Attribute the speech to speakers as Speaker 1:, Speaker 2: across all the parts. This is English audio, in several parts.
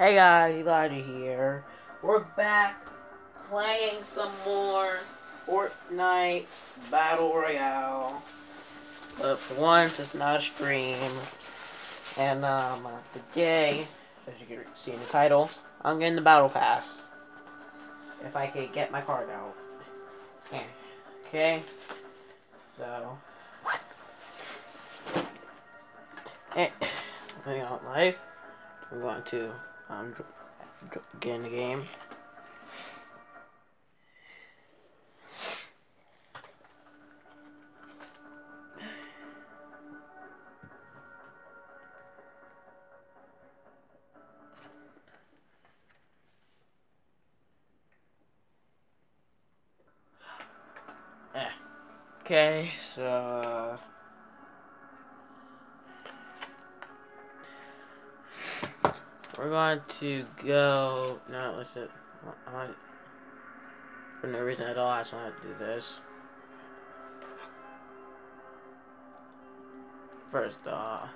Speaker 1: Hey guys, Elijah here. We're back playing some more Fortnite Battle Royale. But for once, it's not a stream. And um, today, as you can see in the title, I'm getting the Battle Pass. If I could get my card out. Okay. Okay. So. Eh, moving on life. I'm going to get in the game. Eh. Okay, so we're going to go. No, let's just. I might, for no reason at all, I just want to do this. First, uh.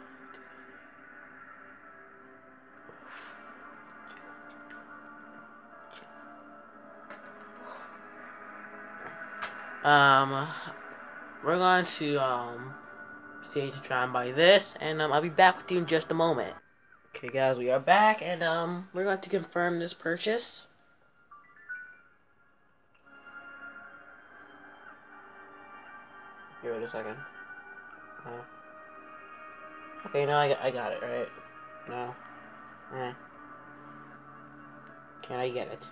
Speaker 1: Um, we're going to, um, see to try and buy this, and, um, I'll be back with you in just a moment. Okay, guys, we are back, and, um, we're going to confirm this purchase. Give it a second. Uh, okay, no, I got, I got it, right? No. Eh. Can I get it?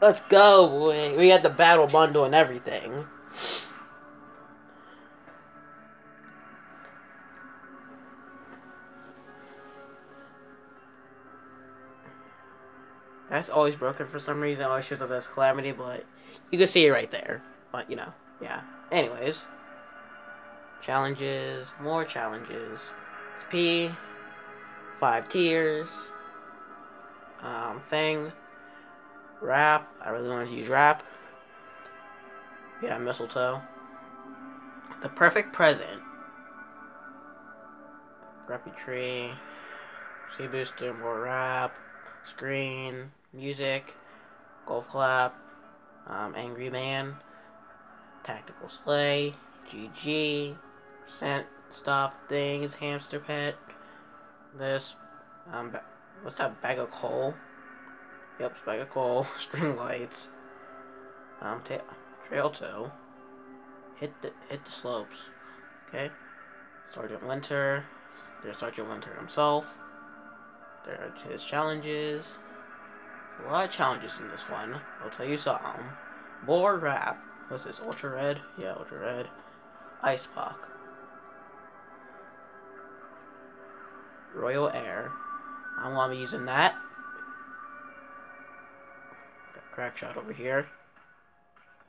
Speaker 1: Let's go, boy. We got the battle bundle and everything. That's always broken for some reason. It always shows up as Calamity, but you can see it right there. But, you know, yeah. Anyways. Challenges. More challenges. P. Five tiers. Um, thing. Wrap. I really wanted to use wrap. Yeah, mistletoe. The perfect present. Grumpy tree. Sea booster, more wrap. Screen. Music. Golf clap. Um, Angry Man. Tactical sleigh. GG. Scent stuff things. Hamster pet. This. Um, what's that bag of coal? Yep, bag of coal, string lights, um, trail toe, hit the hit the slopes. Okay, Sergeant Winter. There's Sergeant Winter himself. There are his challenges. There's a lot of challenges in this one. I'll tell you something. More rap. What's this? Ultra red? Yeah, ultra red. Ice Puck. Royal Air. I'm gonna be using that. Got Crack shot over here.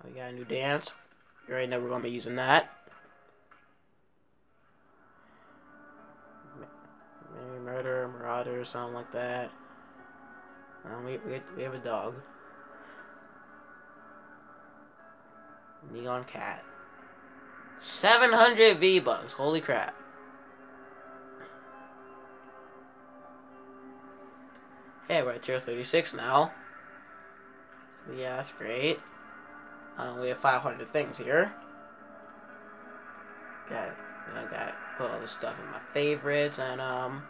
Speaker 1: We got a new dance. You already know we're gonna be using that. Maybe murder, marauder, something like that. Um, we, we, we have a dog. Neon cat. 700 V-Bucks. Holy crap. Okay, we're at tier 36 now. So yeah, that's great. Um, we have 500 things here. Got, I got put all this stuff in my favorites and um.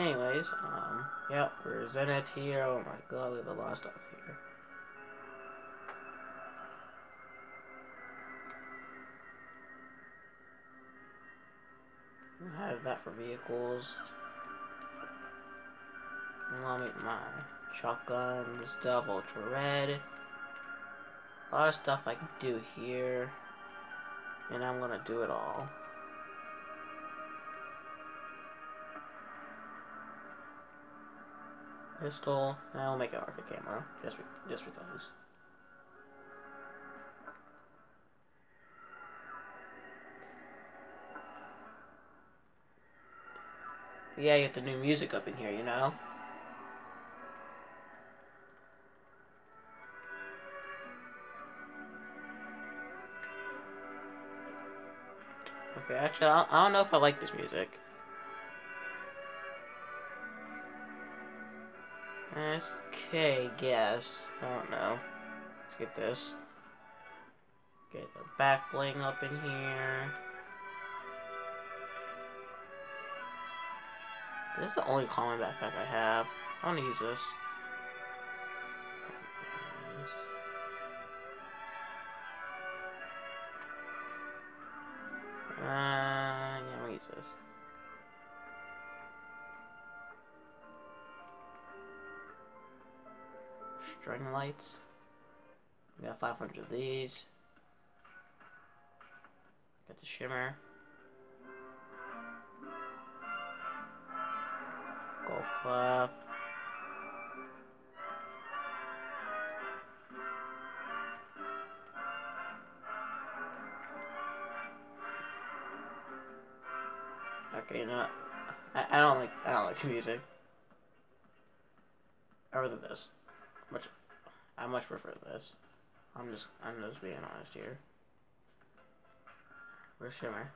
Speaker 1: Anyways, um, yep, we're Zenith here. Oh my god, we have a lot of stuff here. I have that for vehicles. Let me my shotgun stuff, ultra red. A lot of stuff I can do here. And I'm gonna do it all. Pistol. I'll make an arcade camera, just just because. Yeah, you get the new music up in here, you know? Okay, actually, I don't know if I like this music. It's okay, guess. I don't know. Let's get this. Get the back bling up in here. This is the only common backpack I have. I want to use this. Uh, yeah, I'm gonna use this. String lights. We got 500 of these. Got the shimmer. Golf club. Okay, you? I, I don't like I don't like music. I rather this. Much I much prefer this. I'm just I'm just being honest here. Where's Shimmer?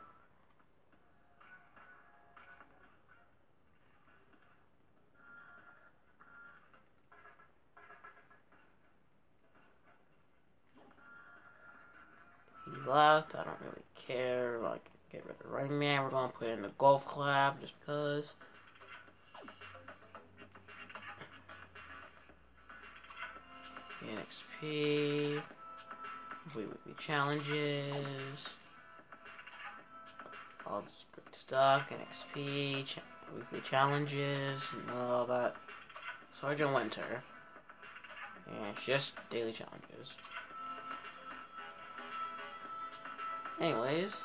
Speaker 1: He left. I don't really care. Like, get rid of Running Man. We're gonna put in the Golf club just because. Complete weekly challenges. All this great stuff. NXP. Ch weekly challenges. And all that. Sergeant Winter. And it's just daily challenges. Anyways.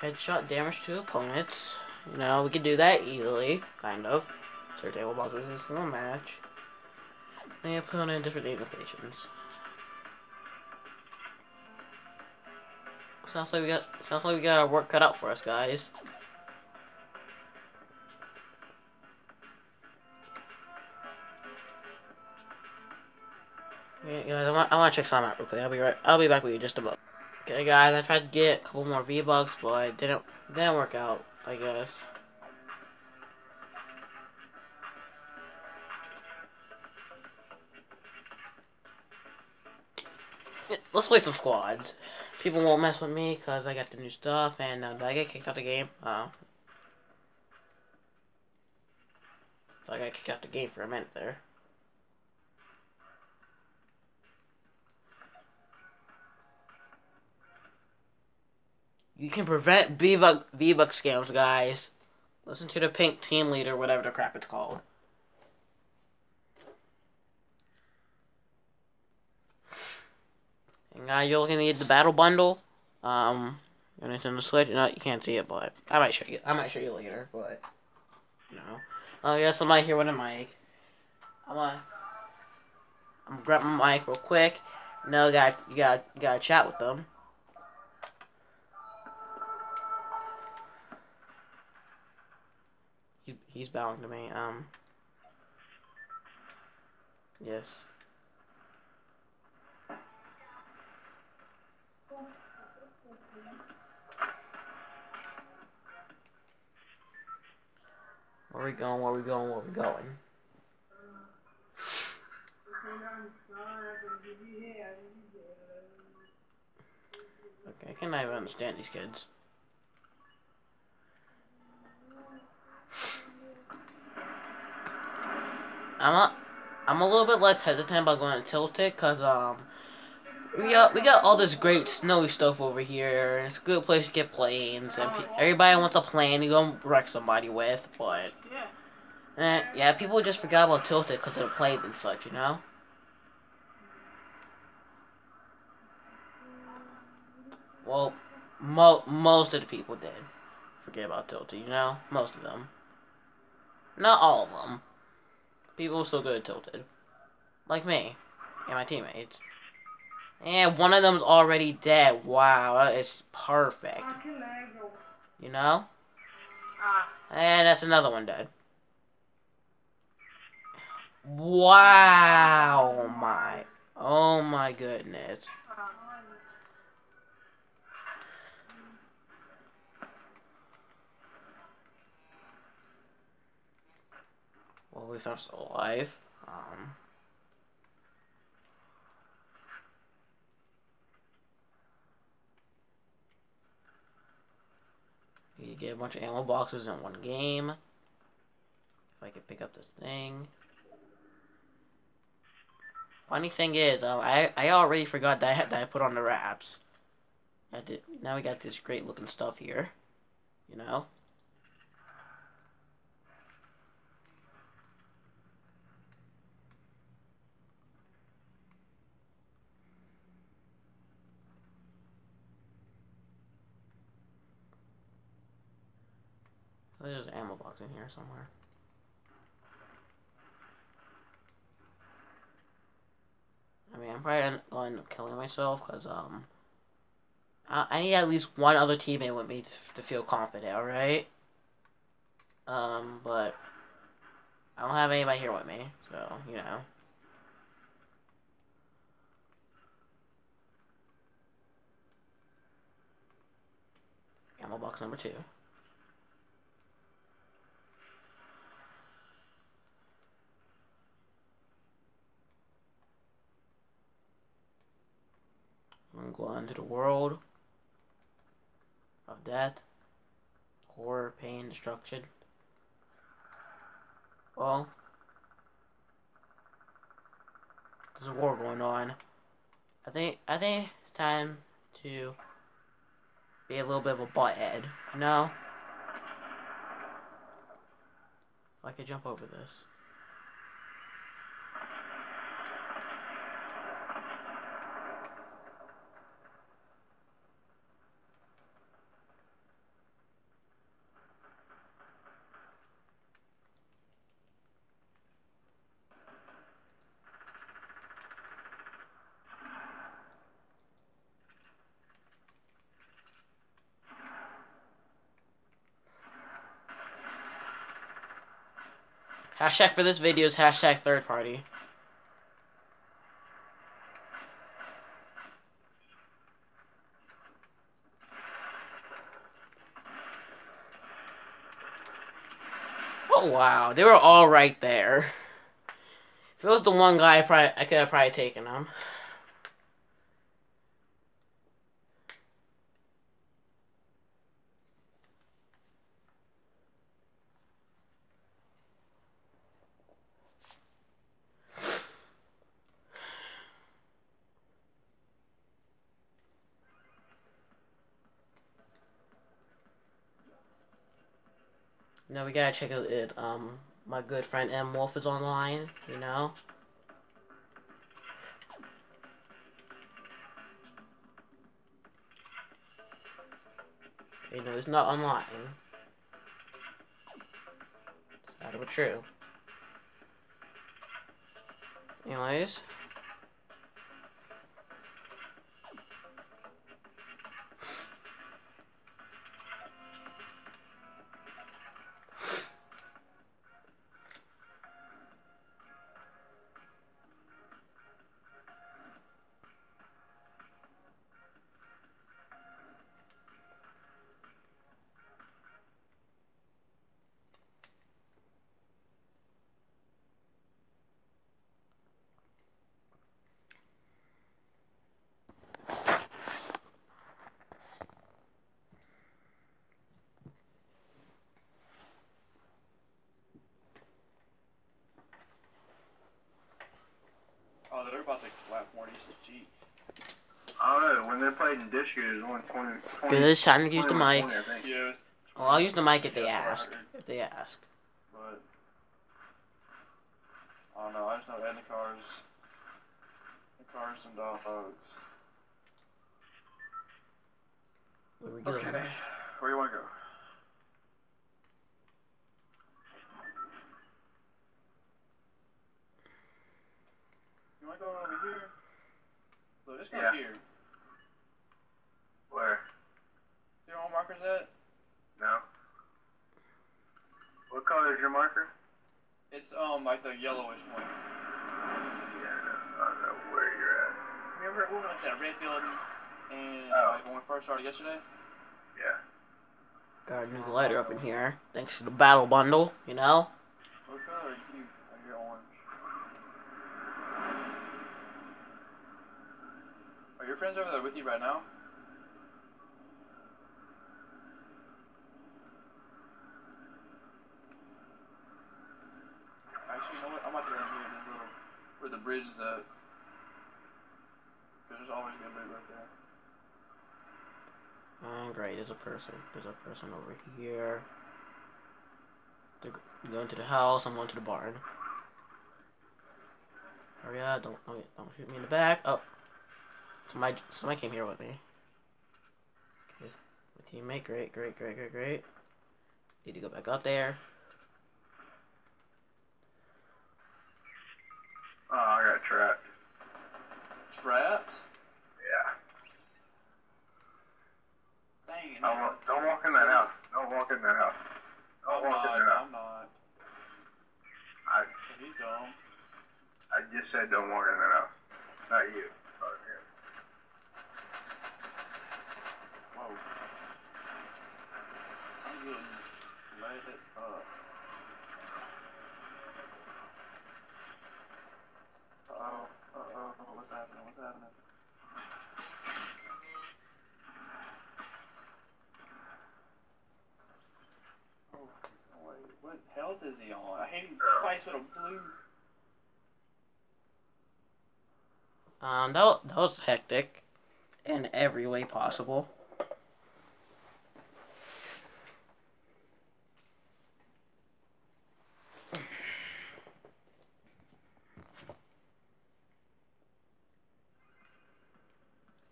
Speaker 1: Headshot damage to opponents. You know, we can do that easily. Kind of. Sir Table Boss resistance in a match. They have put in different animations. Sounds like we got sounds like we got our work cut out for us, guys. Yeah, guys, I want, I want to check something out real quick. I'll be right. I'll be back with you just a moment. Okay, guys, I tried to get a couple more V bucks, but it didn't didn't work out. I guess. Let's play some squads. People won't mess with me because I got the new stuff. And uh, I get kicked out the game? Oh. I got kicked out the game for a minute there. You can prevent V-Buck scams, guys. Listen to the pink team leader, whatever the crap it's called. Uh, you're looking at the battle bundle. Um, it's on Nintendo Switch. No, you can't see it, but I might show you. I might show you later, but no. Oh yeah, somebody here with a mic. I'm gonna, I'm gonna grab my mic real quick. No, got you got you got to chat with them. He, he's bowing to me. Um. Yes. Where we going? Where we going? Where we going? Okay, I cannot even understand these kids. I'm a, I'm a little bit less hesitant about going to Tilted because um we got we got all this great snowy stuff over here. It's a good place to get planes, and everybody wants a plane to go wreck somebody with. But eh, yeah, people just forgot about Tilted because of the plane and such, you know. Well, mo most of the people did forget about Tilted, you know, most of them. Not all of them. People still good at Tilted, like me and my teammates. And one of them's already dead. Wow, that is perfect. You know?
Speaker 2: Ah.
Speaker 1: And that's another one dead. Wow, oh my. Oh my goodness. Well, at least I'm still alive. Um, you get a bunch of ammo boxes in one game. If I could pick up this thing. Funny thing is, uh, I I already forgot that I, that I put on the wraps. I did, now we got this great looking stuff here. You know? There's an ammo box in here somewhere. I mean, I'm probably going to end up killing myself because, um, I, I, need at least one other teammate with me to, to feel confident, alright? Um, but I don't have anybody here with me, so, you know. Ammo box number two. I'm going to go into the world of death, horror, pain, destruction. Well, there's a war going on. I think I think it's time to be a little bit of a butthead, you know? If I could jump over this. Hashtag for this video is hashtag third party. Oh wow, they were all right there. If it was the one guy, I, probably, I could have probably taken him. We gotta check out it. Um, my good friend M Wolf is online. You know. You know, he's not online. It's not true. Anyways.
Speaker 2: When they played in this year, it was only 20. 20
Speaker 1: Good, it's time to use the mic.
Speaker 2: 20, I think.
Speaker 3: Yeah.
Speaker 1: Well, I'll use the mic if they
Speaker 3: That's what I
Speaker 1: ask. If they ask.
Speaker 3: But I don't know. I just know Ed the cars, the cars and dog dogs.
Speaker 1: Where we going?
Speaker 3: Okay. Where you want to go? You want to go over here? Look, just go
Speaker 2: Yeah.
Speaker 3: here.
Speaker 2: Where?
Speaker 3: See where all markers at?
Speaker 2: No. What color is your marker?
Speaker 3: It's um like the yellowish one.
Speaker 2: Yeah, I don't know where you're at.
Speaker 3: Remember when we went to that red building and
Speaker 2: Oh.
Speaker 3: like when we first started yesterday?
Speaker 2: Yeah.
Speaker 1: Got a new lighter up in here, thanks to the battle bundle, you know?
Speaker 3: What color are you? Oh, you're orange. Are your friends over there with you right now? Actually, you know what? I'm about to go in here. This little where the bridge is at. There's always gonna be right there.
Speaker 1: And great, there's a person. There's a person over here. They're going to the house, I'm going to the barn. Hurry up, don't, oh, don't, don't shoot me in the back. Oh. Somebody, somebody came here with me. Okay. My teammate, great, great, great, great, great. Need to go back up there.
Speaker 2: Oh, I got trapped.
Speaker 3: Trapped?
Speaker 2: Yeah.
Speaker 3: Dang it.
Speaker 2: Don't, walk- don't walk in that house. Don't walk in that house. Don't
Speaker 3: I'm
Speaker 2: walk in
Speaker 3: not.
Speaker 2: that house.
Speaker 3: I'm not.
Speaker 2: I,
Speaker 3: He's dumb.
Speaker 2: I just said don't walk in that house. Not you. Oh, yeah.
Speaker 3: Whoa. I'm getting Uh-oh. What's happening? What's happening? What health is he on? I hate Spice with a blue.
Speaker 1: Um, that, that was hectic. In every way possible.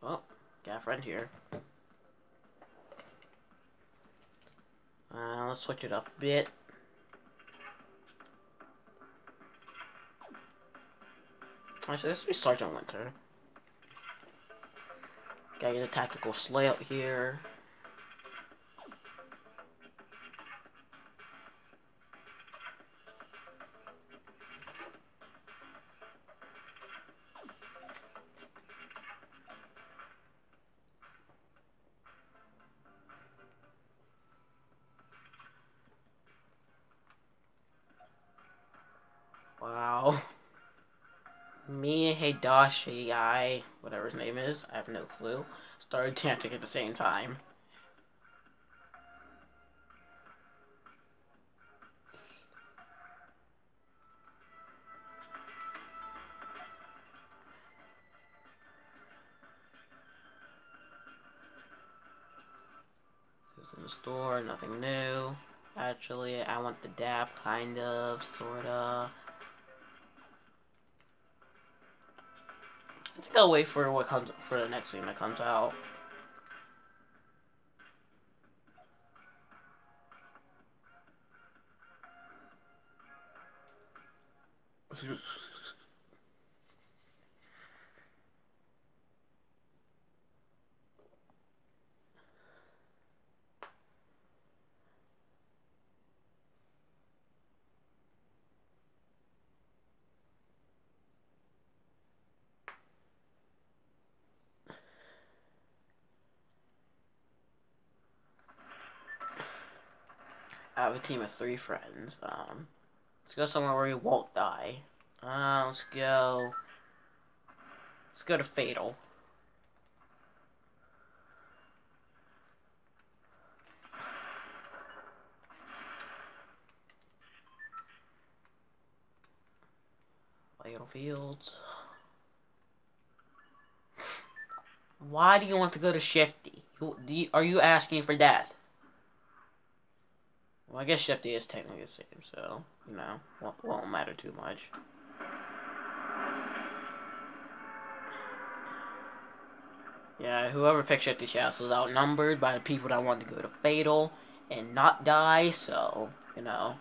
Speaker 1: Oh, got a friend here. Uh, let's switch it up a bit. Actually, let's be Sergeant Winter. Gotta get a tactical sleigh up here. Wow. Me Hidashi, I, whatever his name is, I have no clue, started dancing at the same time. In the store, nothing new. Actually, I want the DAP, kind of, sorta. I think I'll wait for what comes for the next scene that comes out. I have a team of three friends. Um, let's go somewhere where you won't die. Uh, let's go. Let's go to Fatal. Fields. Why do you want to go to Shifty? You, you, are you asking for death? Well, I guess Shifty is technically the same, so, you know, won't, won't matter too much. Yeah, whoever picked Shifty Shafts was outnumbered by the people that wanted to go to Fatal and not die, so, you know.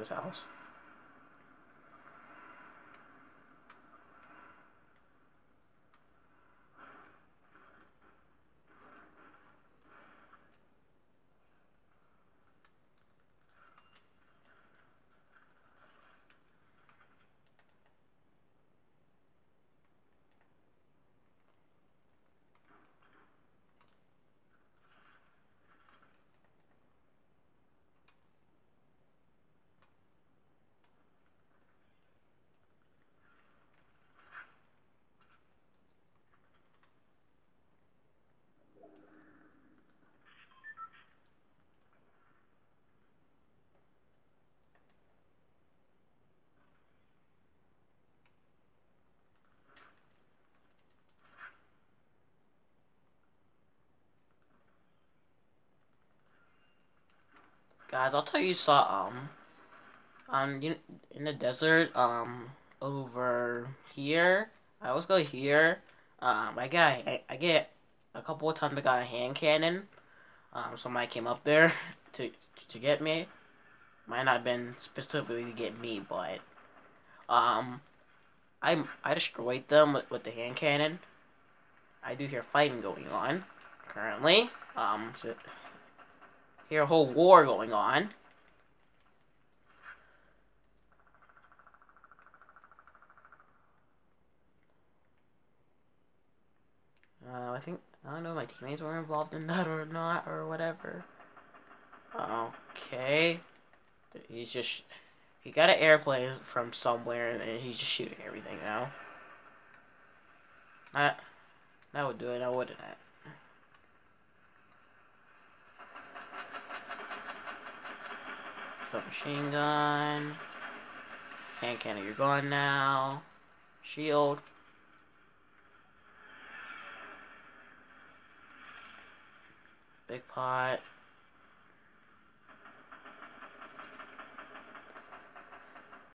Speaker 1: This house. Guys, I'll tell you something. Um, you, in the desert, um, over here, I always go here. Um, I got, I, I get a couple of times I got a hand cannon. Um, somebody came up there to to get me. Might not have been specifically to get me, but um, I I destroyed them with, with the hand cannon. I do hear fighting going on currently. Um, so hear a whole war going on. Uh, I think I don't know if my teammates were involved in that or not or whatever. Okay, he's just he got an airplane from somewhere and he's just shooting everything now. That that would do it. I wouldn't. Submachine gun. Hand cannon, you're gone now. Shield. Big pot.